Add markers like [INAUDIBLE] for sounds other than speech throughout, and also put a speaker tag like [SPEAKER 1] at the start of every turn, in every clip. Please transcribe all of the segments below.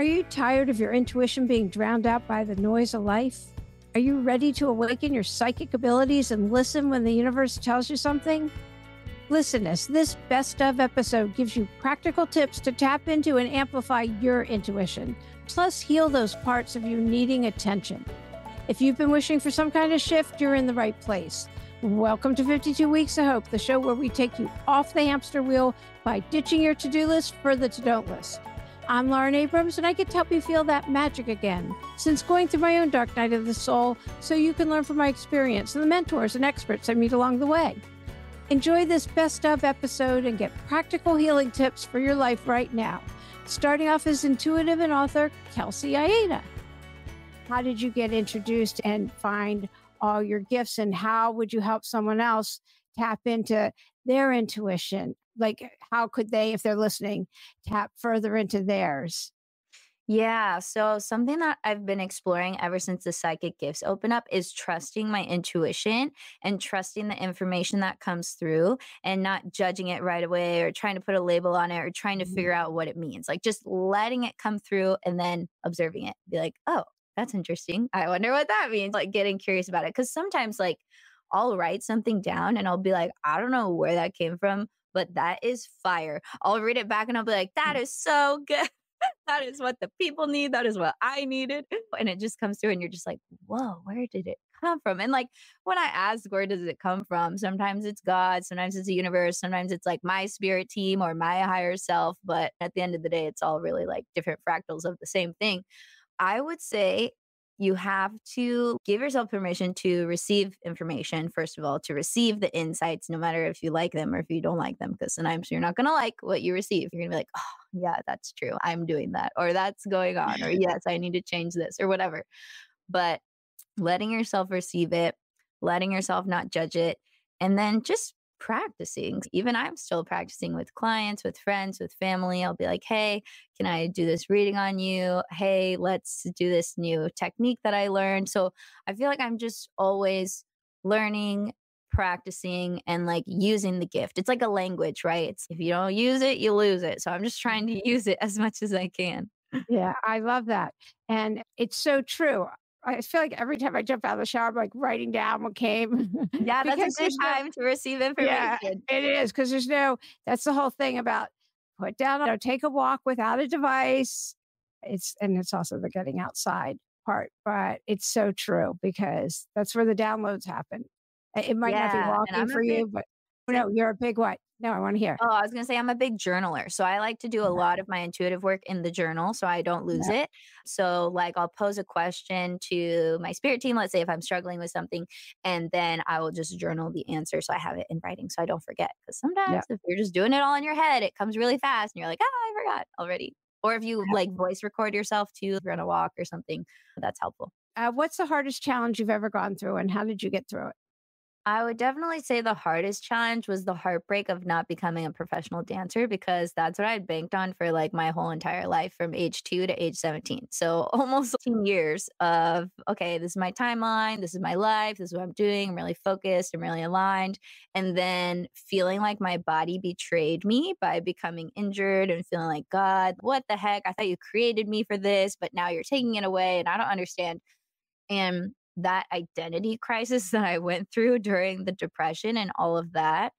[SPEAKER 1] Are you tired of your intuition being drowned out by the noise of life? Are you ready to awaken your psychic abilities and listen when the universe tells you something? Listen, as this best of episode gives you practical tips to tap into and amplify your intuition, plus heal those parts of you needing attention. If you've been wishing for some kind of shift, you're in the right place. Welcome to 52 Weeks of Hope, the show where we take you off the hamster wheel by ditching your to do list for the to don't list. I'm Lauren Abrams, and I get to help you feel that magic again since going through my own dark night of the soul, so you can learn from my experience and the mentors and experts I meet along the way. Enjoy this best of episode and get practical healing tips for your life right now. Starting off as intuitive and author Kelsey Aida. How did you get introduced and find all your gifts, and how would you help someone else tap into their intuition like how could they if they're listening tap further into theirs
[SPEAKER 2] yeah. So, something that I've been exploring ever since the psychic gifts open up is trusting my intuition and trusting the information that comes through and not judging it right away or trying to put a label on it or trying to mm-hmm. figure out what it means. Like just letting it come through and then observing it. Be like, oh, that's interesting. I wonder what that means. Like getting curious about it. Cause sometimes, like, I'll write something down and I'll be like, I don't know where that came from but that is fire. I'll read it back and I'll be like, that mm. so [LAUGHS] good. that is what the people need. That is what I needed. And it just comes through and you're just like, whoa, where did it come from? And like when I ask, where does it come from? Sometimes it's God, sometimes it's the universe, sometimes it's like my spirit team or my higher self. But at the end of the day, it's all really like different fractals of the same thing. I would say you have to give yourself permission to receive information, first of all, to receive the insights, no matter if you like them or if you don't like them, because sometimes you're not going to like what you receive. You're going to be like, oh, yeah, that's true. I'm doing that, or that's going on, or [LAUGHS] yes, I need to change this, or whatever. But letting yourself receive it, letting yourself not judge it, and then just practicing. Even I'm still practicing with clients, with friends, with family. I'll be like, hey, can I do this reading on you? Hey, let's do this new technique that I learned. So I feel like I'm just always learning, practicing, and like using the gift. It's like a language, right? It's, if you don't use it, you lose it. So I'm just trying to [LAUGHS] use it as much as I can.
[SPEAKER 1] Yeah, I love that. And it's so true. I feel like every time I jump out of the shower, I'm like writing down what came. [LAUGHS]
[SPEAKER 2] Yeah, that's a good time no, to receive information. Yeah,
[SPEAKER 1] it is because there's no. That's the whole thing about put down, you know, take a walk without a device. It's and it's also the getting outside part, but it's so true because that's where the downloads happen. It might yeah, not be walking for big, you, but no, you're a big what? No, I want to hear.
[SPEAKER 2] Oh, I was going to say I'm a big journaler. So I like to do a lot of my intuitive work in the journal so I don't lose yeah. it. So, like, I'll pose a question to my spirit team, let's say if I'm struggling with something, and then I will just journal the answer so I have it in writing so I don't forget. Because sometimes yeah. if you're just doing it all in your head, it comes really fast and you're like, oh, I forgot already. Or if you like voice record yourself too, if you're on a walk or something, that's helpful.
[SPEAKER 1] Uh, what's the hardest challenge you've ever gone through and how did you get through it?
[SPEAKER 2] I would definitely say the hardest challenge was the heartbreak of not becoming a professional dancer because that's what I'd banked on for like my whole entire life from age two to age 17. So [LAUGHS] almost 10 years of, okay, this is my timeline. This is my life. This is what I'm doing. I'm really focused. I'm really aligned. And then feeling like my body betrayed me by becoming injured and feeling like, God, what the heck? I thought you created me for this, but now you're taking it away and I don't understand. And that identity crisis that I went through during the depression and all of that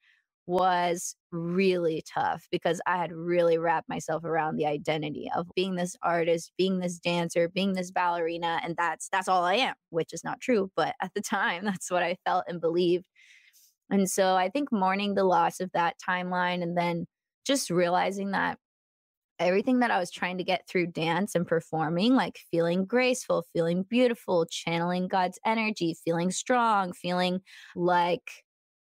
[SPEAKER 2] was really tough because I had really wrapped myself around the identity of being this artist, being this dancer, being this ballerina and that's that's all I am, which is not true, but at the time [LAUGHS] that's what I felt and believed. And so I think mourning the loss of that timeline and then just realizing that everything that I was trying to get through dance and performing, like feeling graceful, feeling beautiful, channeling God's energy, feeling strong, feeling like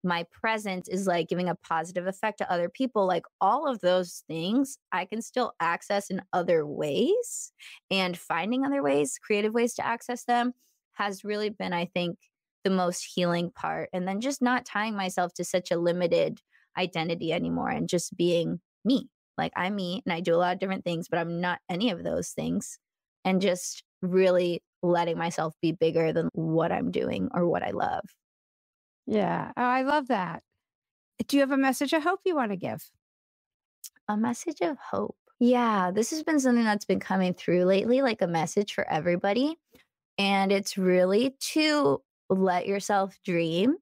[SPEAKER 2] my presence is like giving a positive effect to other people, like all of those things I can still access in other ways. And finding other ways, creative ways to access them has really been, I think, the most healing part. And then just not tying myself to such a limited identity anymore and just being me like I'm me and I do a lot of different things, but I'm not any of those things. And just really letting myself be bigger than what I'm doing or what I love.
[SPEAKER 1] Yeah. Oh, I love that. Do you have a message of hope you want to give?
[SPEAKER 2] A message of hope. Yeah, this has been something that's been coming through lately, like a message for everybody. And it's really to let yourself dream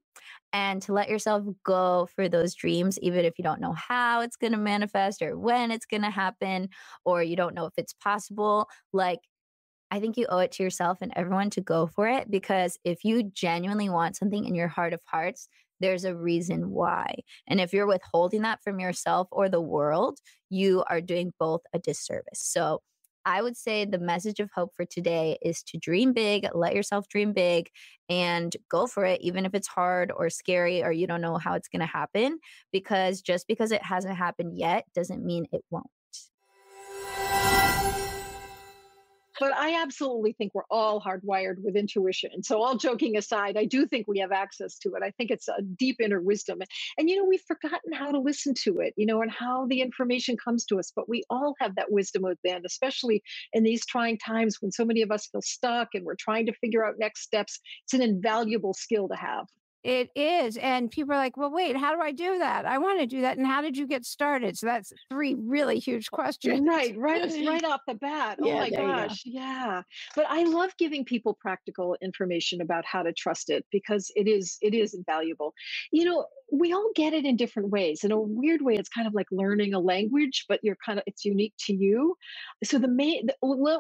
[SPEAKER 2] and to let yourself go for those dreams, even if you don't know how it's going to manifest or when it's going to happen, or you don't know if it's possible. Like, I think you owe it to yourself and everyone to go for it because if you genuinely want something in your heart of hearts, there's a reason why. And if you're withholding that from yourself or the world, you are doing both a disservice. So, I would say the message of hope for today is to dream big, let yourself dream big, and go for it, even if it's hard or scary or you don't know how it's going to happen. Because just because it hasn't happened yet doesn't mean it won't.
[SPEAKER 3] But I absolutely think we're all hardwired with intuition. So, all joking aside, I do think we have access to it. I think it's a deep inner wisdom. And, you know, we've forgotten how to listen to it, you know, and how the information comes to us. But we all have that wisdom within, especially in these trying times when so many of us feel stuck and we're trying to figure out next steps. It's an invaluable skill to have.
[SPEAKER 1] It is. And people are like, well, wait, how do I do that? I want to do that. And how did you get started? So that's three really huge questions.
[SPEAKER 3] Right, right, right off the bat. Oh yeah, oh my gosh. Yeah. But I love giving people practical information about how to trust it because it is it is invaluable. You know, we all get it in different ways. In a weird way, it's kind of like learning a language, but you're kind of it's unique to you. So the main, the,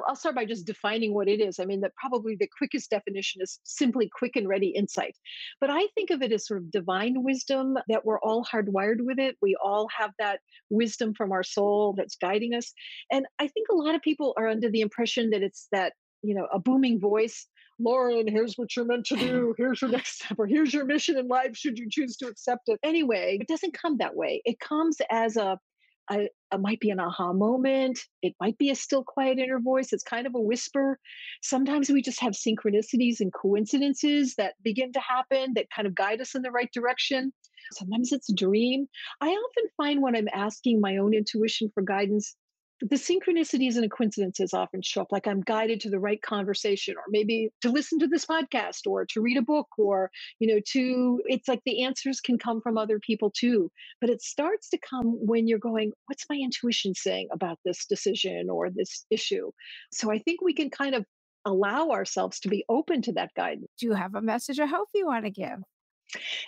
[SPEAKER 3] I'll start by just defining what it is. I mean, that probably the quickest definition is simply quick and ready insight. But I think of it as sort of divine wisdom that we're all hardwired with it. We all have that wisdom from our soul that's guiding us. And I think a lot of people are under the impression that it's that you know a booming voice Lauren, here's what you're meant to do. [LAUGHS] Here's your next step, or here's your mission in life, should you choose to accept it. Anyway, it doesn't come that way. It comes as a, a, might be an aha moment. It might be a still quiet inner voice. It's kind of a whisper. Sometimes we just have synchronicities and coincidences that begin to happen that kind of guide us in the right direction. Sometimes it's a dream. I often find when I'm asking my own intuition for guidance, the synchronicities and coincidences often show up like i'm guided to the right conversation or maybe to listen to this podcast or to read a book or you know to it's like the answers can come from other people too but it starts to come when you're going what's my intuition saying about this decision or this issue? So i think we can kind of allow ourselves to be open to that guidance.
[SPEAKER 1] Do you have a message of hope you want to give?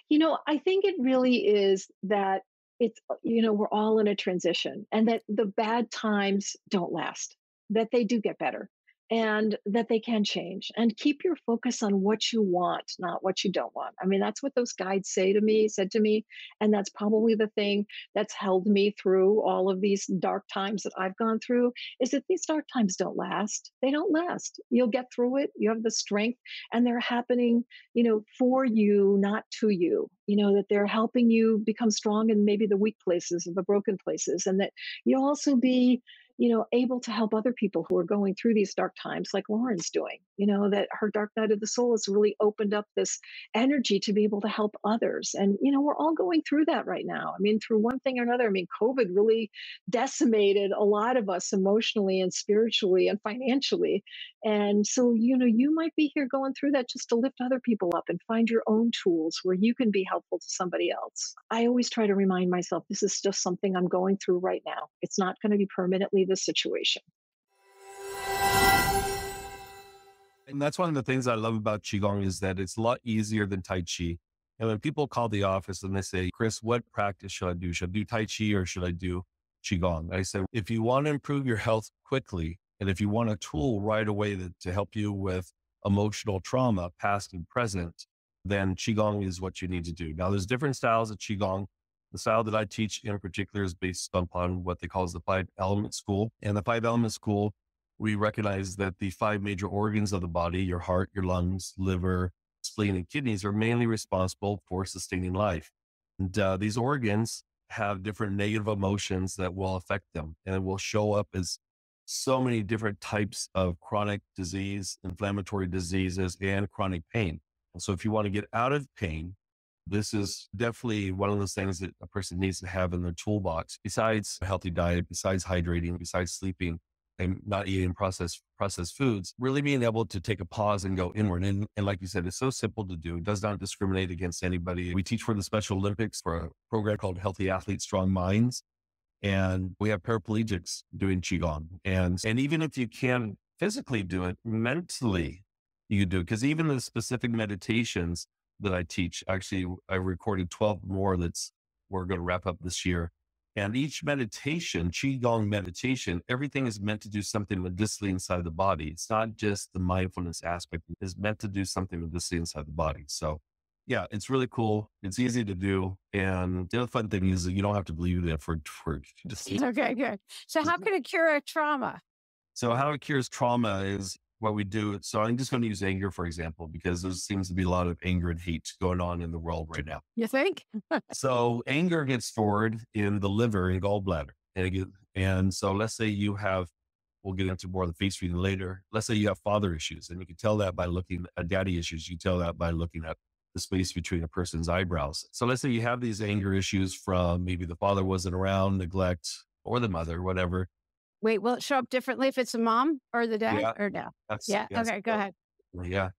[SPEAKER 3] You know i think it really is that it's uh, you know we're all in a transition and that the bad times don't last that they do get better and that they can change and keep your focus on what you want not what you don't want. I mean that's what those guides say to me said to me and that's probably the thing that's held me through all of these dark times that i've gone through is that these dark times don't last. They don't last. You'll get through it. You have the strength and they're happening you know for you not to you. You know that they're helping you become strong in maybe the weak places or the broken places and that you'll also be you know, able to help other people who are going through these dark times, like Lauren's doing. You know, that her dark night of the soul has really opened up this energy to be able to help others. And, you know, we're all going through that right now. I mean, through one thing or another. I mean, COVID really decimated a lot of us emotionally and spiritually and financially. And so, you know, you might be here going through that just to lift other people up and find your own tools where you can be helpful to somebody else. I always try to remind myself this is just something I'm going through right now. It's not going to be permanently the situation.
[SPEAKER 4] And that's one of the things I love about Qigong is that it's a lot easier than Tai Chi. And when people call the office and they say, Chris, what practice should I do? Should I do Tai Chi or should I do Qigong? I say, if you want to improve your health quickly, and if you want a tool right away that, to help you with emotional trauma, past and present, then Qigong is what you need to do. Now, there's different styles of Qigong. The style that I teach in particular is based upon what they call the five element school. And the five element school, we recognize that the five major organs of the body, your heart, your lungs, liver, spleen, and kidneys are mainly responsible for sustaining life. And uh, these organs have different negative emotions that will affect them and it will show up as so many different types of chronic disease, inflammatory diseases, and chronic pain. So if you want to get out of pain, this is definitely one of those things that a person needs to have in their toolbox. Besides a healthy diet, besides hydrating, besides sleeping and not eating processed processed foods, really being able to take a pause and go inward. And, and like you said, it's so simple to do. It does not discriminate against anybody. We teach for the Special Olympics for a program called Healthy Athletes, Strong Minds. And we have paraplegics doing Qigong. And, and even if you can't physically do it, mentally you do. Because even the specific meditations that I teach, actually, I recorded 12 more that's we're going to wrap up this year. And each meditation, Qigong meditation, everything is meant to do something medicinally inside the body. It's not just the mindfulness aspect, it's meant to do something medicinally inside the body. So, yeah, it's really cool. It's easy to do. And the other fun thing is that you don't have to believe that for, for [LAUGHS]
[SPEAKER 1] just. Okay, good. So, how mm-hmm. can it cure a trauma?
[SPEAKER 4] So, how it cures trauma is what we do. So I'm just going to use anger, for example, because there seems to be a lot of anger and hate going on in the world right now.
[SPEAKER 1] You think?
[SPEAKER 4] so anger gets stored in the liver and gallbladder. And, and so let's say you have, we'll get into more of the face reading later. Let's say you have father issues and you can tell that by looking at uh, daddy issues. You tell that by looking at the space between a person's eyebrows. So let's say you have these anger issues from maybe the father wasn't around, neglect, or the mother, whatever.
[SPEAKER 1] Wait, will it show up differently if it's a mom or the dad
[SPEAKER 4] yeah,
[SPEAKER 1] or no? Yeah. Yes, okay. Go ahead.
[SPEAKER 4] Yeah.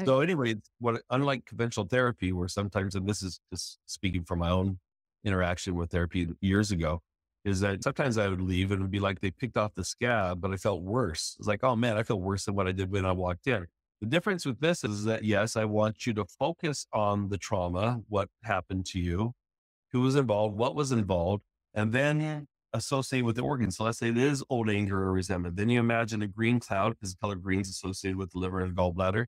[SPEAKER 4] Okay. So anyway, what unlike conventional therapy, where sometimes, and this is just speaking from my own interaction with therapy years ago, is that sometimes I would leave and it would be like they picked off the scab, but I felt worse. It's like, oh man, I feel worse than what I did when I walked in. The difference with this is that yes, I want you to focus on the trauma, what happened to you, who was involved, what was involved, and then mm-hmm. associate with the organ. So let's say it is old anger or resentment. Then you imagine a green cloud because the color green is associated with the liver and gallbladder.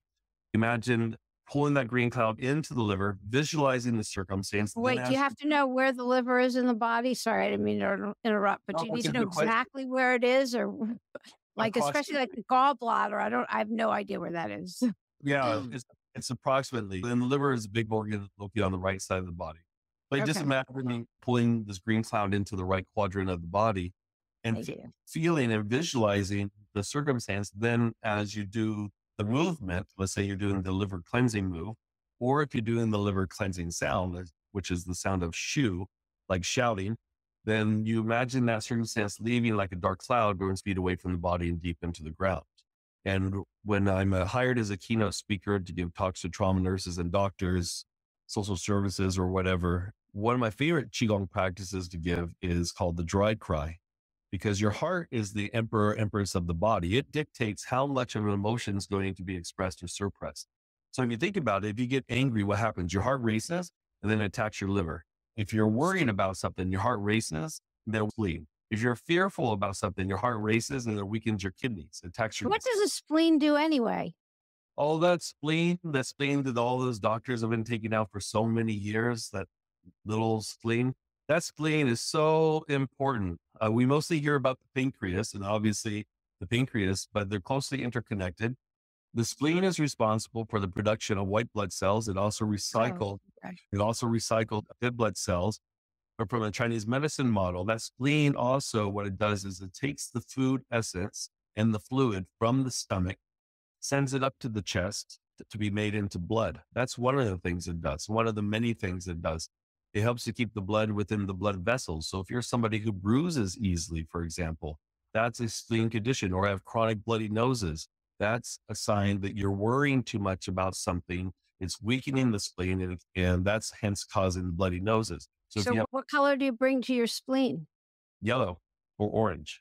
[SPEAKER 4] Imagine pulling that green cloud into the liver, visualizing the circumstance.
[SPEAKER 1] Wait, do you have to know where the liver is in the body? Sorry, I didn't mean to interrupt, but no, you oh, need to know exactly where it is or like, especially like the gallbladder. I don't, I have no idea where that is.
[SPEAKER 4] Yeah, [LAUGHS] it's, it's approximately, and the liver is a big organ located on the right side of the body. But okay. just imagine pulling this green cloud into the right quadrant of the body and feeling and visualizing the circumstance. Then, as you do the movement, let's say you're doing the liver cleansing move, or if you're doing the liver cleansing sound, which is the sound of shu, like shouting, then you imagine that circumstance leaving like a dark cloud going speed away from the body and deep into the ground. And when I'm uh, hired as a keynote speaker to give talks to trauma nurses and doctors, social services or whatever, one of my favorite Qigong practices to give is called the Dreid cry because your heart is the emperor, empress of the body. It dictates how much of an emotion is going to be expressed or suppressed. So if you think about it, if you get angry, what happens? Your heart races and then attacks your liver. If you're worrying about something, your heart races, then spleen. If you're fearful about something, your heart races and it weakens your kidneys, It attacks your.
[SPEAKER 1] What does a spleen do anyway?
[SPEAKER 4] all that spleen, that spleen that all those doctors have been taking out for so many years, that little spleen, that spleen is so important. Uh, we mostly hear about the pancreas and obviously the pancreas, but they're closely interconnected. The spleen is responsible for the production of white blood cells. It also recycles, oh, it also recycles red blood cells. But from a Chinese medicine model, that spleen also, what it does is it takes the food essence and the fluid from the stomach sends it up to the chest to be made into blood. That's one of the things it does. One of the many things it does. It helps to keep the blood within the blood vessels. So if you're somebody who bruises easily, for example, that's a spleen condition or have chronic bloody noses. That's a sign that you're worrying too much about something. It's weakening the spleen and, and that's hence causing bloody noses.
[SPEAKER 1] So, so have, what color do you bring to your spleen?
[SPEAKER 4] Yellow or orange.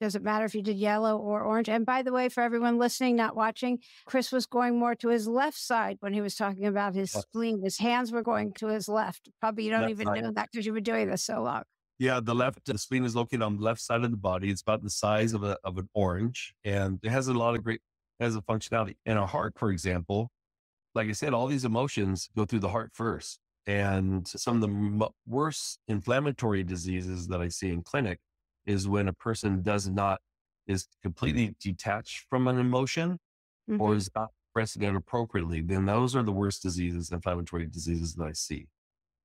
[SPEAKER 1] Does it matter if you did yellow or orange? And by the way, for everyone listening, not watching, Chris was going more to his left side when he was talking about his spleen. His hands were going to his left. Probably you don't even side. know that because you've been doing this so long.
[SPEAKER 4] Yeah, the left the spleen is located on the left side of the body. It's about the size of a of an orange, and it has a lot of great has a functionality. In a heart, for example, like I said, all these emotions go through the heart first. And some of the m- worst inflammatory diseases that I see in clinic is when a person does not, is completely detached from an emotion mm-hmm. or is not expressing it appropriately, then those are the worst diseases, inflammatory diseases that I see.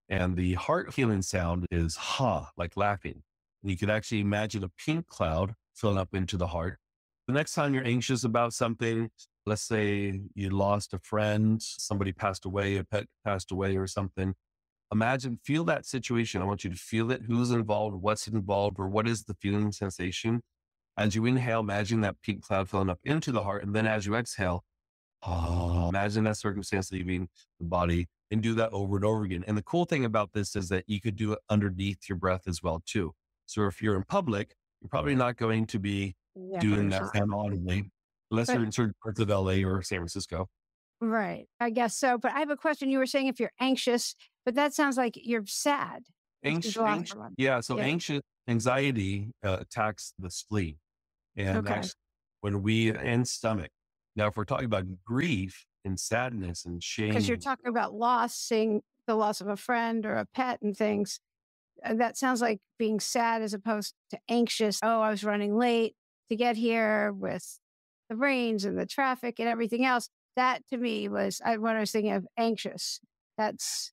[SPEAKER 4] And the heart healing sound is ha, like laughing. And you could actually imagine a pink cloud filling up into the heart. The next time you're anxious about something, let's say you lost a friend, somebody passed away, a pet passed away or something, imagine, feel that situation. I want you to feel it. Who's involved? What's involved? Or what is the feeling sensation? As you inhale, imagine that pink cloud filling up into the heart. And then as you exhale, oh, imagine that circumstance leaving the body and do that over and over again. And the cool thing about this is that you could do it underneath your breath as well, too. So if you're in public, you're probably not going to be yeah, doing that audibly unless but, you're in certain parts of LA or San Francisco.
[SPEAKER 1] Right. I guess so. But I have a question. You were saying if you're anxious, but that sounds like you're sad.
[SPEAKER 4] Anxious. yeah. So yeah. anxious anxiety uh, attacks the spleen. And okay. when we and stomach. Now, if we're talking about grief and sadness and shame.
[SPEAKER 1] Because you're talking about loss, seeing the loss of a friend or a pet and things. Uh, that sounds like being sad as opposed to anxious. Oh, I was running late to get here with the rains and the traffic and everything else. That to me was I, what I was thinking of anxious. That's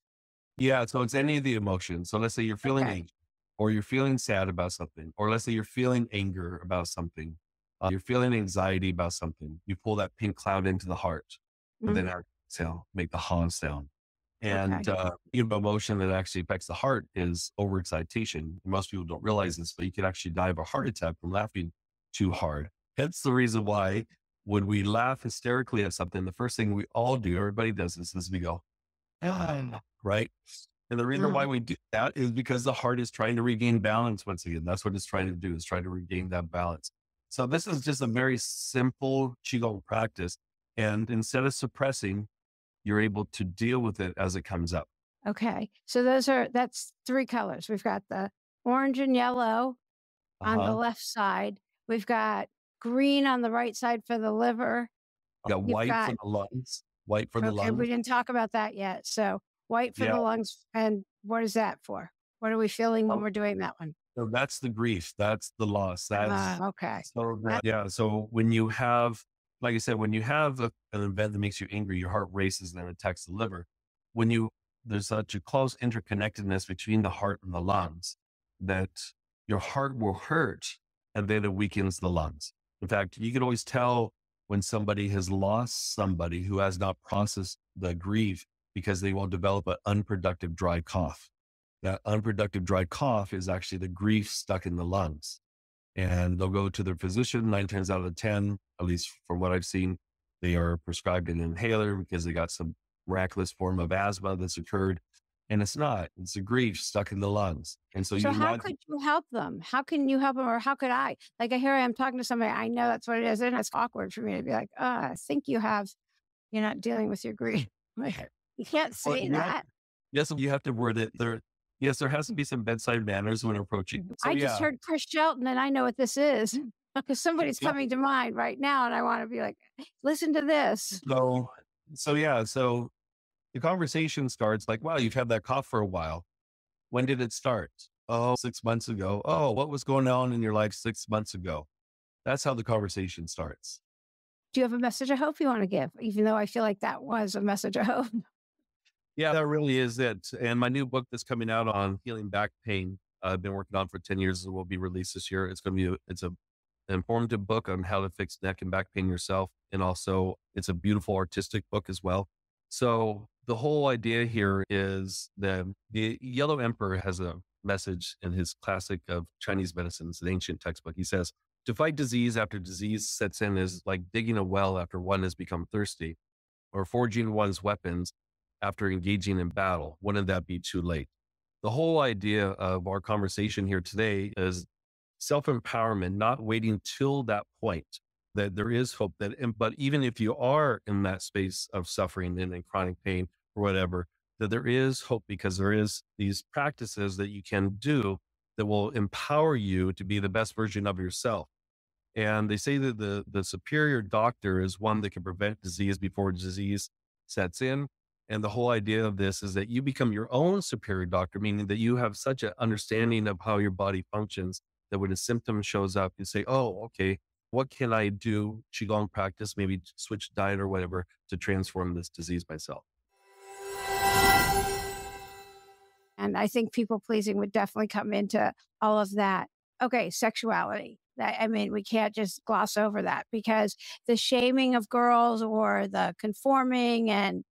[SPEAKER 4] yeah. So it's any of the emotions. So let's say you're feeling okay. anxious, or you're feeling sad about something, or let's say you're feeling anger about something, uh, you're feeling anxiety about something. You pull that pink cloud into the heart, mm-hmm. and then exhale, make the ha sound. And okay. uh, you know, emotion that actually affects the heart is overexcitation. Most people don't realize this, but you can actually die of a heart attack from laughing too hard. Hence the reason why when we laugh hysterically at something, the first thing we all do, everybody does this, is we go, ah, [SIGHS] right? And the reason why we do that is because the heart is trying to regain balance once again. That's what it's trying to do, is try to regain that balance. So this is just a very simple Qigong practice. And instead of suppressing, you're able to deal with it as it comes up.
[SPEAKER 1] Okay. So those are, that's three colors. We've got the orange and yellow uh-huh. on the uh-huh. left side. We've got green on the right side for the liver.
[SPEAKER 4] You got white got, for the lungs. White for okay, the lungs.
[SPEAKER 1] We didn't talk about that yet. So white for yeah. the lungs. And what is that for? What are we feeling when oh. we're doing that one?
[SPEAKER 4] So that's the grief. That's the loss. That's
[SPEAKER 1] uh, okay.
[SPEAKER 4] So that, yeah. So when you have, like I said, when you have a, an event that makes you angry, your heart races and then attacks the liver. When you there's such a close interconnectedness between the heart and the lungs that your heart will hurt and then it weakens the lungs. In fact, you can always tell when somebody has lost somebody who has not processed the grief because they will develop an unproductive dry cough. That unproductive dry cough is actually the grief stuck in the lungs. And they'll go to their physician nine times out of 10, at least from what I've seen, they are prescribed an inhaler because they got some miraculous form of asthma that's occurred and it's not. It's a grief stuck in the lungs. And so, you.
[SPEAKER 1] so how not... could you help them? How can you help them, or how could I? Like, I hear I am talking to somebody. I know that's what it is, and it's awkward for me to be like, "Oh, I think you have. You're not dealing with your grief. [LAUGHS] you can't say well, that."
[SPEAKER 4] yes, you have to word it. There, yes, there has to be some bedside manners when approaching.
[SPEAKER 1] Mm, so, I just yeah. heard Chris Shelton, and I know what this is [LAUGHS] because somebody's yeah. coming to mind right now, and I want to be like, "Listen to this."
[SPEAKER 4] So, so yeah, so the conversation starts like, wow, you've had that cough for a while. When did it start? Oh, six months ago. Oh, what was going on in your life six months ago? That's how the conversation starts.
[SPEAKER 1] Do you have a message of hope you want to give? Even though I feel like that was a message of hope.
[SPEAKER 4] Yeah, that really is it. And my new book that's coming out on healing back pain, I've been working on for 10 years. Will be released this year. It's going to be, a, it's a, an informative book on how to fix neck and back pain yourself. And also it's a beautiful artistic book as well. So the whole idea here is that the Yellow Emperor has a message in his classic of Chinese medicine. It's an ancient textbook. He says, to fight disease after disease sets in is like digging a well after one has become thirsty, or forging one's weapons after engaging in battle. Wouldn't that be too late? The whole idea of our conversation here today is self empowerment, not waiting till that point that there is hope that, but even if you are in that space of suffering and in chronic pain or whatever, that there is hope because there is these practices that you can do that will empower you to be the best version of yourself. And they say that the, the superior doctor is one that can prevent disease before disease sets in. And the whole idea of this is that you become your own superior doctor, meaning that you have such an understanding of how your body functions that when a symptom shows up, you say, oh, okay, what can I do, Qigong practice, maybe switch diet or whatever to transform this disease myself?
[SPEAKER 1] And I think people pleasing would definitely come into all of that. Okay, sexuality. I mean, we can't just gloss over that because the shaming of girls or the conforming and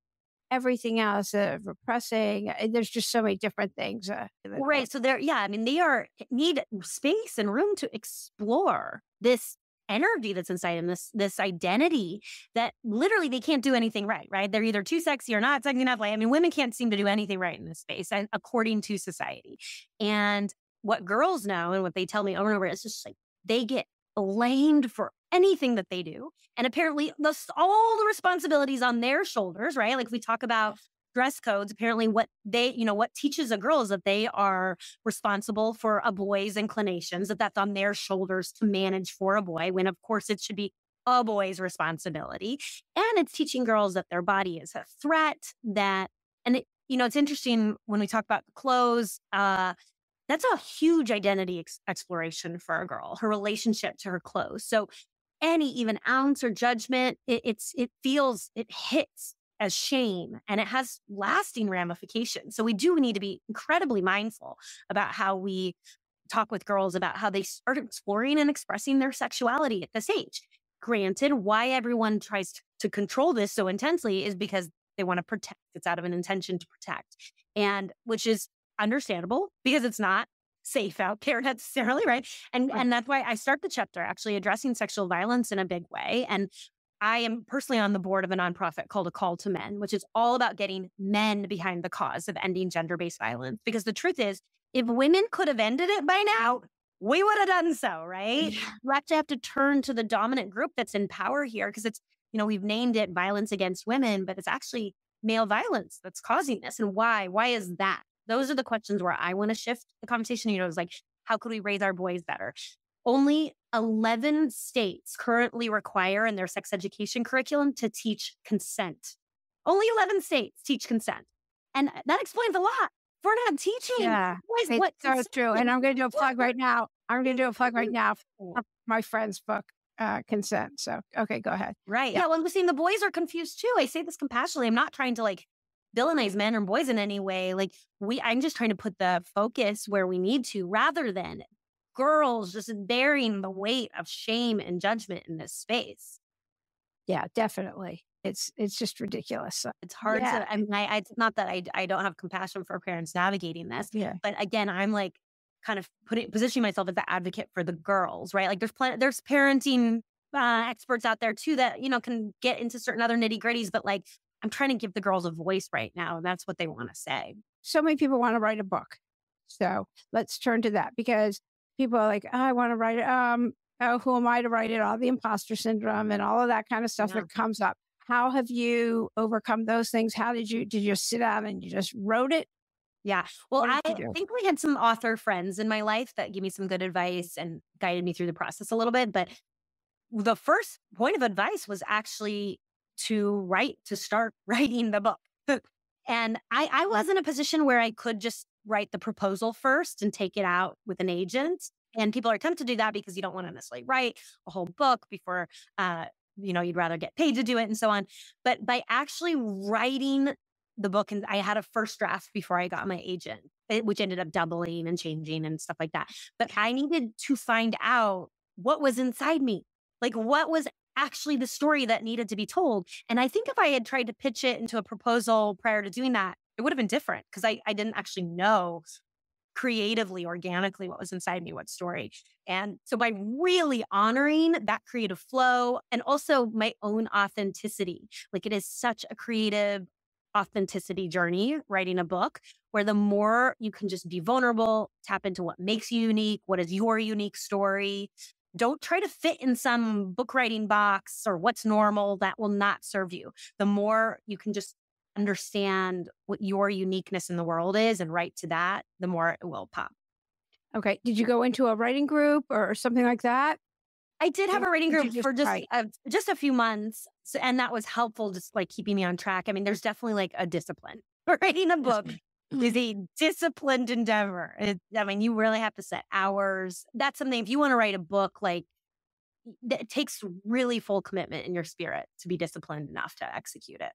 [SPEAKER 1] everything else, uh, repressing. Uh, there's just so many different things. Uh,
[SPEAKER 5] right. So they're, yeah, I mean, they are need space and room to explore this energy that's inside them, this this identity that literally they can't do anything right, right? They're either too sexy or not sexy enough. Like, I mean, women can't seem to do anything right in this space, and according to society. And what girls know and what they tell me over and over, it's just like they get blamed for anything that they do. And apparently, the, all the responsibilities on their shoulders, right? Like we talk about dress codes, apparently, what they, you know, what teaches a girl is that they are responsible for a boy's inclinations, that that's on their shoulders to manage for a boy, when of course it should be a boy's responsibility. And it's teaching girls that their body is a threat, that, and it, you know, it's interesting when we talk about clothes, uh, that's a huge identity ex- exploration for a girl, her relationship to her clothes. So any even ounce or judgment, it, it's it feels it hits as shame and it has lasting ramifications. So we do need to be incredibly mindful about how we talk with girls about how they start [LAUGHS] exploring and expressing their sexuality at this age. Granted, why everyone tries to control this so intensely is because they want to protect. It's out of an intention to protect. And which is understandable because it's not safe out there [LAUGHS] necessarily, right? And right. and that's why I start the chapter actually addressing sexual violence in a big way. And I am personally on the board of a nonprofit called A Call to Men, which is all about getting men behind the cause of ending gender-based violence. Because the truth is, if women could have ended it by now, we would have done so, right? Yeah. We actually have to turn to the dominant group that's in power here because it's, you know, we've named it violence against women, but it's actually male violence that's causing this. And why? Why is that? Those are the questions where I want to shift the conversation. You know, it's like, how could we raise our boys better? Only 11 states currently require in their sex education curriculum to teach consent. Only 11 states teach consent. And that explains a lot. We're not teaching.
[SPEAKER 1] Yeah,
[SPEAKER 5] what,
[SPEAKER 1] what so true. And I'm going to do a plug right now. I'm going to do a plug right now for my friend's book, uh, Consent. So, okay, go ahead.
[SPEAKER 5] Right. Yeah. yeah well, listen, the boys are confused too. I say this compassionately. I'm not trying to like villainize men or boys in any way. Like we, I'm just trying to put the focus where we need to rather than girls just bearing the weight of shame and judgment in this space.
[SPEAKER 1] Yeah, definitely. It's it's just ridiculous.
[SPEAKER 5] It's hard yeah. to. I mean, I, I, it's not that I I don't have compassion for parents navigating this.
[SPEAKER 1] Yeah.
[SPEAKER 5] But again, I'm like kind of putting positioning myself as the advocate for the girls, right? Like there's plenty there's parenting uh, experts out there too that you know can get into certain other nitty gritties, but like I'm trying to give the girls a voice right now, and that's what they want to say.
[SPEAKER 1] So many people want to write a book, so let's turn to that because people are like, oh, I want to write it. Um, oh, who am I to write it? All the imposter syndrome and all of that kind of stuff yeah. that comes up. How have you overcome those things? How did you, did you sit down and you just wrote it?
[SPEAKER 5] Yeah. Well, I think we had some author friends in my life that gave me some good advice and guided me through the process a little bit. But the first point of advice was actually to write, to start [LAUGHS] writing the book. and I, I was in a position where I could just write the proposal first and take it out with an agent. And people are tempted to do that because you don't want to necessarily write a whole book before, uh, you know, you'd rather get paid to do it and so on. But by actually writing the book, and I had a first draft before I got my agent, eh, which ended up doubling and changing and stuff like that. But I needed to find out what was inside me. Like, what was actually the story that needed to be told? And I think if I had tried to pitch it into a proposal prior to doing that, it would have been different because I, I didn't actually know creatively, organically what was inside me, what story. And so by really honoring that creative flow and also my own authenticity, like it is such a creative authenticity journey writing a book where the more you can just be vulnerable, tap into what makes you unique, what is your unique story. Don't try to fit in some book writing box or what's normal that will not serve you. The more you can just understand what your uniqueness in the world is and write to that, the more it will pop.
[SPEAKER 1] Okay. Did you go into a writing group or something like that?
[SPEAKER 5] I did have a writing group just for just uh, just a few months, so, and that was helpful, just like keeping me on track. I mean, there's definitely like a discipline. [LAUGHS] Writing a book is a disciplined endeavor. It, I mean, you really have to set hours. That's something. If you want to write a book, like it takes really full commitment in your spirit to be disciplined enough to execute it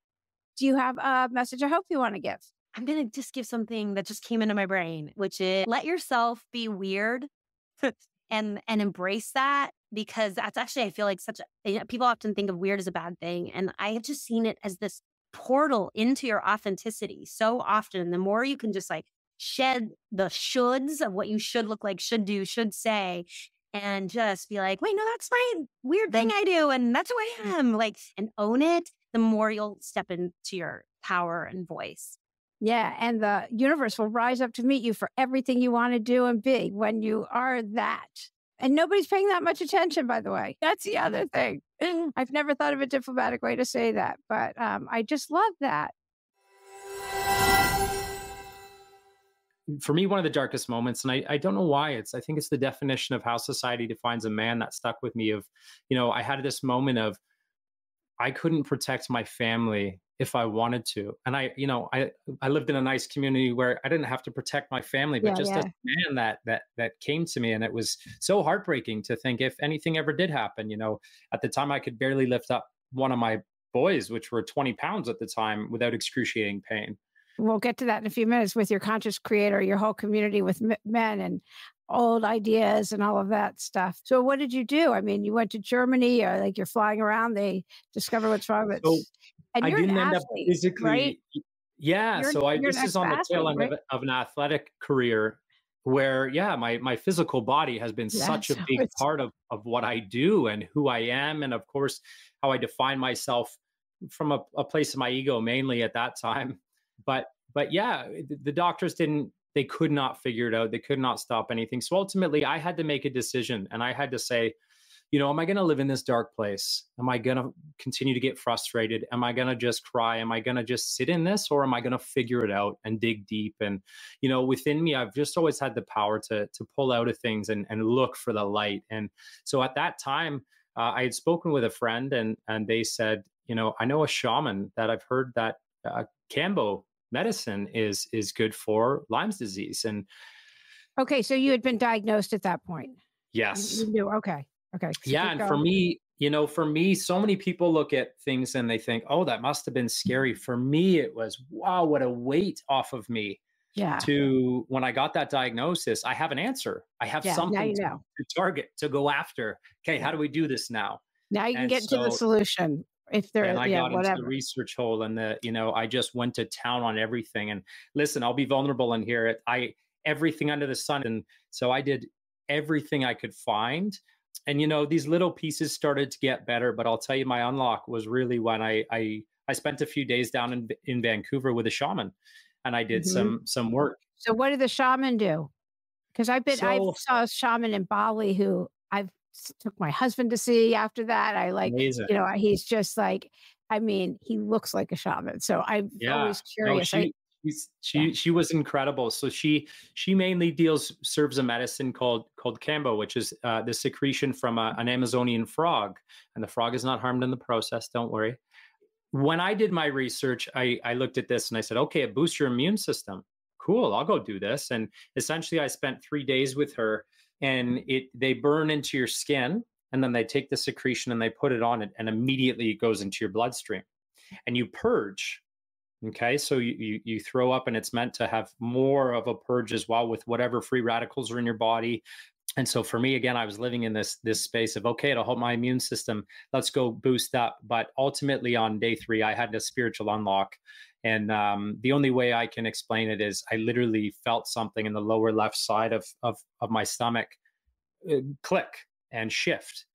[SPEAKER 1] do you have a message of hope you want to give?
[SPEAKER 5] I'm going to just give something that just came into my brain, which is let yourself be weird and and embrace that because that's actually I feel like such a you know, people often think of weird as a bad thing and I have just seen it as this portal into your authenticity so often the more you can just like shed the shoulds of what you should look like, should do, should say and just be like, wait, no, that's my weird thing I do. And that's who I am. Like, and own it the more you'll step into your power and voice.
[SPEAKER 1] Yeah. And the universe will rise up to meet you for everything you want to do and be when you are that. And nobody's paying that much attention, by the way. That's the other thing. I've never thought of a diplomatic way to say that, but um, I just love that.
[SPEAKER 6] For me, one of the darkest moments, and I, I don't know why, it's I think it's the definition of how society defines a man that stuck with me. Of, you know, I had this moment of I couldn't protect my family if I wanted to. And I, you know, I I lived in a nice community where I didn't have to protect my family, but yeah, just yeah. a man that that that came to me and it was so heartbreaking to think if anything ever did happen, you know, at the time I could barely lift up one of my boys, which were 20 pounds at the time, without excruciating pain.
[SPEAKER 1] We'll get to that in a few minutes with your conscious creator, your whole community with men and old ideas and all of that stuff. So what did you do? I mean, you went to Germany or like you're flying around, they discover what's wrong with so
[SPEAKER 6] and I didn't end athlete, up physically right? Yeah. You're, so I this is on the tail end right? of, of, an athletic career where yeah, my my physical body has been yeah, such a big part of of what I do and who I am and of course how I define myself from a, a place of my ego mainly at that time. But but yeah, the, doctors didn't they could not figure it out. They could not stop anything. So ultimately, I had to make a decision and I had to say, you know, am I going to live in this dark place? Am I going to continue to get frustrated? Am I going to just cry? Am I going to just sit in this or am I going to figure it out and dig deep? And, you know, within me, I've just always had the power to, to pull out of things and, and look for the light. And so at that time, uh, I had spoken with a friend and, and they said, you know, I know a shaman that I've heard that uh, Kambo medicine is is good for Lyme's disease. And
[SPEAKER 1] okay, so you had been diagnosed at that point.
[SPEAKER 6] Yes.
[SPEAKER 1] You, knew. Okay. Okay.
[SPEAKER 6] So yeah, and going. for me, you know, for me, so many people look at things and they think, "Oh, that must have been scary." For me, it was, "Wow, what a weight off of me."
[SPEAKER 1] Yeah.
[SPEAKER 6] To when I got that diagnosis, I have an answer. I have yeah, something to, to, target to go after. Okay, how do we do this now?
[SPEAKER 1] Now you can and get so, to the solution if there
[SPEAKER 6] and I
[SPEAKER 1] yeah,
[SPEAKER 6] got
[SPEAKER 1] whatever.
[SPEAKER 6] into the research hole and the you know I just went to town on everything and listen I'll be vulnerable in here I everything under the sun and so I did everything I could find and you know these little pieces started to get better but I'll tell you my unlock was really when I I I spent a few days down in in Vancouver with a shaman and I did mm-hmm. some some work
[SPEAKER 1] so what did the shaman do because I've been so, I saw a shaman in Bali who I've took my husband to see after that. I like, Amazing. you know, he's just like, I mean, he looks like a shaman. So I'm yeah. always curious.
[SPEAKER 6] No, she, I, she yeah. she was incredible. So she she mainly deals serves a medicine called called kambo, which is uh, the secretion from a, an Amazonian frog, and the frog is not harmed in the process. Don't worry. When I did my research, I I looked at this and I said, okay, it boosts your immune system. Cool, I'll go do this. And essentially, I spent three days with her and it they burn into your skin and then they take the secretion and they put it on it and immediately it goes into your bloodstream. And you purge okay? So you, you, you throw up and it's meant to have more of a purge as well with whatever free radicals are in your body. And so for me again i was living in this this space of okay it'll help my immune system. Let's go boost up. But ultimately on day three i had a spiritual unlock and um, the only way I can explain it is I literally felt something in the lower left side of of, of my stomach uh, click and shift.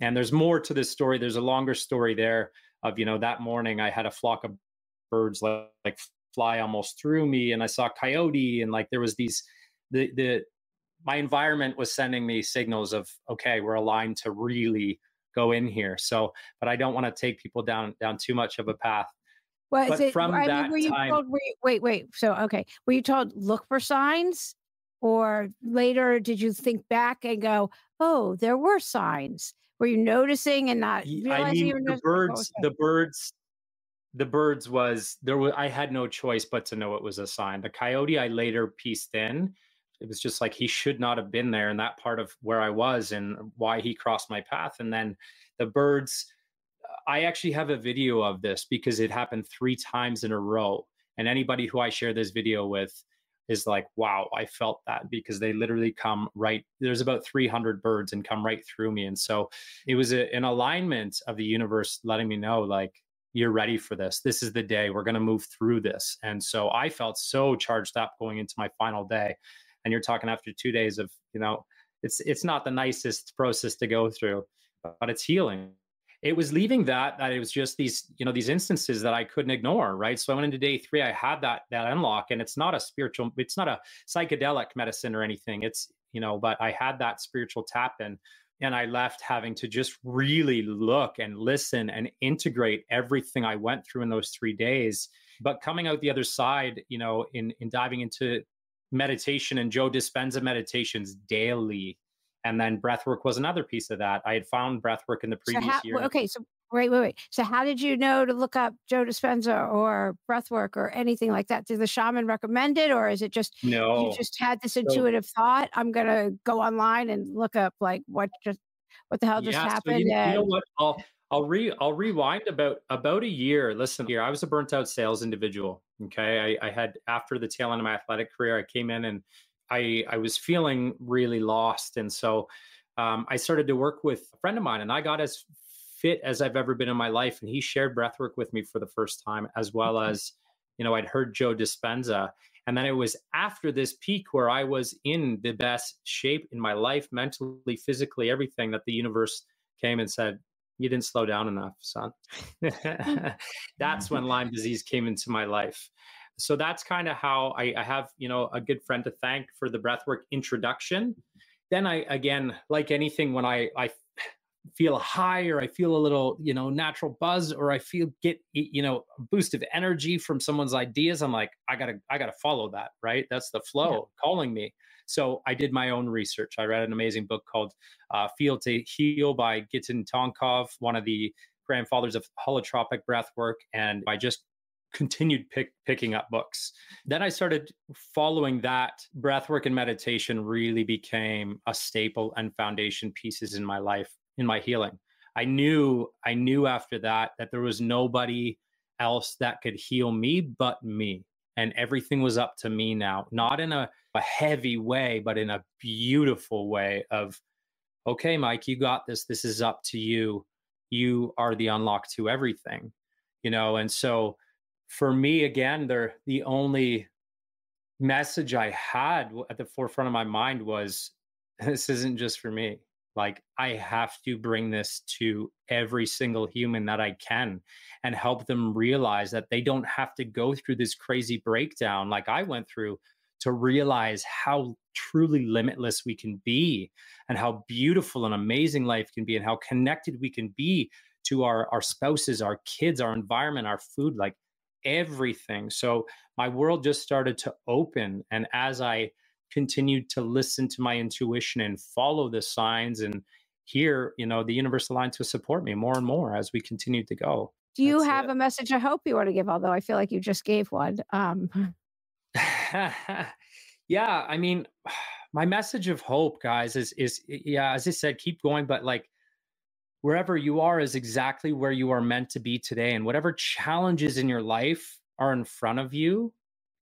[SPEAKER 6] And there's more to this story. There's a longer story there of you know that morning I had a flock of birds like, like fly almost through me, and I saw coyote, and like there was these the the my environment was sending me signals of okay we're aligned to really go in here so but i don't want to take people down down too much of a path
[SPEAKER 1] well, but it, from I that mean, were you time, told, were you, wait, wait. So, okay. Were you told look for signs? Or later, did you think back and go, oh, there were signs? Were you noticing and not realizing I mean, you were
[SPEAKER 6] the birds, the birds, the birds was there was I had no choice but to know it was a sign. The coyote I later pieced in. It was just like he should not have been there in that part of where I was and why he crossed my path. And then the birds, I actually have a video of this because it happened three times in a row. And anybody who I share this video with is like, wow, I felt that because they literally come right. There's about 300 birds and come right through me. And so it was a, an alignment of the universe letting me know, like, you're ready for this. This is the day we're going to move through this. And so I felt so charged up going into my final day. And you're talking after two days of, you know, it's it's not the nicest process to go through, but it's healing it was leaving that that it was just these you know these instances that i couldn't ignore right? So i went into day three i had that that unlock and it's not a spiritual it's not a psychedelic medicine or anything. It's you know but i had that spiritual tap in and i left having to just really look and listen and integrate everything i went through in those three days. But coming out the other side you know in in diving into meditation and joe dispenza meditations daily and then breathwork was another piece of that. I had found breathwork in the previous
[SPEAKER 1] so how,
[SPEAKER 6] year.
[SPEAKER 1] Okay, so wait, wait, wait. So how did you know to look up Joe Dispenza or breathwork or anything like that? Did the shaman recommend it, or is it just
[SPEAKER 6] no?
[SPEAKER 1] You just had this intuitive so, thought. I'm gonna go online and look up like what just what the hell just
[SPEAKER 6] yeah,
[SPEAKER 1] happened.
[SPEAKER 6] So you,
[SPEAKER 1] and...
[SPEAKER 6] you know what? I'll I'll re I'll rewind about about a year. Listen here, I was a burnt out sales individual. Okay, I, I had after the tail end of my athletic career, I came in and I I was feeling really lost, and so um, I started to work with a friend of mine, and I got as fit as I've ever been in my life. And he shared breathwork with me for the first time, as well as you know I'd heard Joe Dispenza, and then it was after this peak where I was in the best shape in my life, mentally, physically, everything, that the universe came and said, you didn't slow down enough, son. [LAUGHS] [LAUGHS] That's when Lyme disease came into my life so that's kind of how I, I, have you know a good friend to thank for the breathwork introduction. Then i again like anything when i i feel a high or i feel a little you know natural buzz or i feel get you know a boost of energy from someone's ideas i'm like i gotta i gotta follow that right? That's the flow yeah. calling me. So i did my own research. I read an amazing book called uh, feel to heal by Giten Tonkov one of the grandfathers of holotropic breath work and i just continued pick, picking up books. Then I started following that. Breathwork and meditation really became a staple and foundation pieces in my life, in my healing. I knew, I knew after that that there was nobody else that could heal me but me. And everything was up to me now, not in a, a heavy way, but in a beautiful way of, okay, Mike, you got this. This is up to you. You are the unlock to everything, you know? And so for me, again, they're the only message I had at the forefront of my mind was [LAUGHS] this isn't just for me. Like, I have to bring this to every single human that I can and help them realize that they don't have to go through this crazy breakdown like I went through to realize how truly limitless we can be and how beautiful and amazing life can be and how connected we can be to our, our spouses, our kids, our environment, our food. Like, everything. So my world just started to open. And as I continued to listen to my intuition and follow the signs and hear, you know, the universe aligned to support me more and more as we continued to go.
[SPEAKER 1] Do you That's have it. a message of hope you want to give? Although I feel like you just gave one. Um. [LAUGHS]
[SPEAKER 6] yeah, I mean, [SIGHS] my message of hope, guys, is is yeah, as I said, keep going, but like wherever you are is exactly where you are meant to be today. And whatever challenges in your life are in front of you,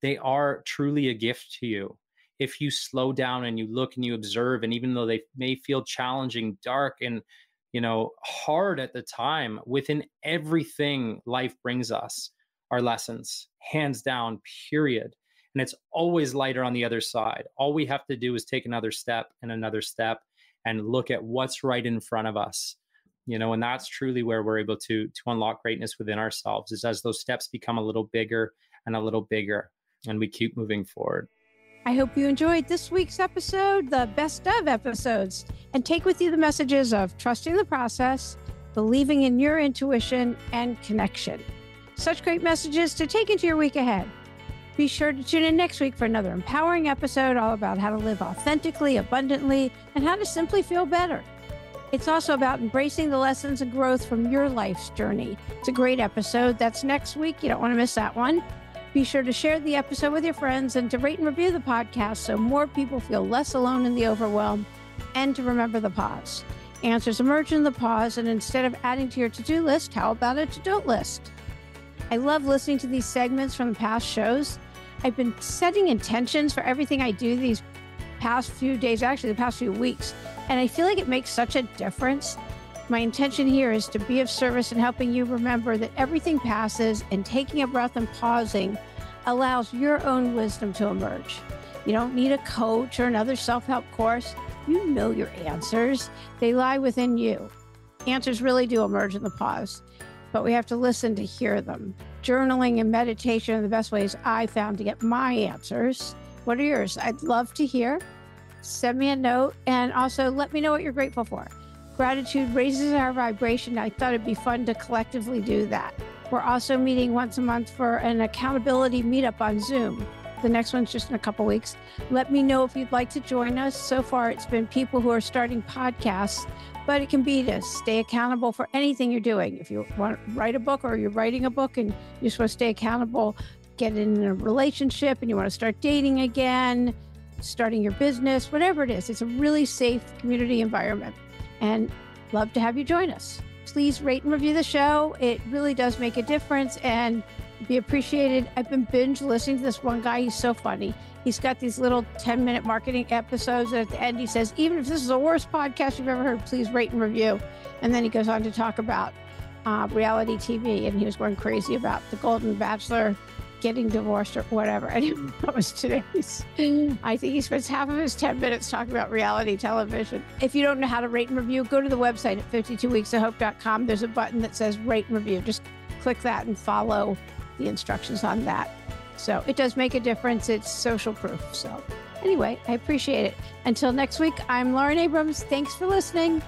[SPEAKER 6] they are truly a gift to you. If you slow down and you look and you observe, and even though they may feel challenging, dark, and you know, hard at the time, within everything life brings us are lessons, hands down, period. And it's always lighter on the other side. All we have to do is take another step and another step and look at what's right in front of us you know and that's truly where we're able to to unlock greatness within ourselves is as those steps become a little bigger and a little bigger and we keep moving forward
[SPEAKER 1] I hope you enjoyed this week's episode, the best of episodes, and take with you the messages of trusting the process, believing in your intuition, and connection. Such great messages to take into your week ahead. Be sure to tune in next week for another empowering episode all about how to live authentically, abundantly, and how to simply feel better. It's also about embracing the lessons and growth from your life's journey. It's a great episode. That's next week. You don't want to miss that one. Be sure to share the episode with your friends and to rate and review the podcast so more people feel less alone in the overwhelm and to remember the pause. Answers emerge in the pause, and instead of adding to your to do list, how about a to do list? I love listening to these segments from the past shows. I've been setting intentions for everything I do these past few days, actually, the past few weeks. And I feel like it makes such a difference. My intention here is to be of service in helping you remember that everything passes and taking a breath and pausing allows your own wisdom to emerge. You don't need a coach or another self help course. You know your answers, they lie within you. answers really do emerge in the pause, but we have to listen to hear them. Journaling and meditation are the best ways I found to get my answers. What are yours? I'd love to hear. Send me a note and also let me know what you're grateful for. Gratitude raises our vibration. I thought it'd be fun to collectively do that. We're also meeting once a month for an accountability meetup on Zoom. The next one's just in a couple weeks. Let me know if you'd like to join us. So far, it's been people who are starting podcasts, but it can be to stay accountable for anything you're doing. If you want to write a book or you're writing a book and you just want to stay accountable, get in a relationship and you want to start dating again, starting your business, whatever it is, it's a really safe community environment. And love to have you join us. Please rate and review the show. It really does make a difference. And be appreciated. I've been binge listening to this one guy. He's so funny. He's got these little 10 minute marketing episodes. And at the end, he says, even if this is the worst podcast you've ever heard, please rate and review. And then he goes on to talk about uh, reality TV. And he was going crazy about the Golden Bachelor getting divorced or whatever. I didn't know it was today's. I think he spends half of his 10 minutes talking about reality television. If you don't know how to rate and review, go to the website at 52weeksofhope.com. There's a button that says rate and review. Just click that and follow the instructions on that. So it does make a difference. It's social proof. So anyway, I appreciate it. Until next week, I'm Lauren Abrams. Thanks for listening.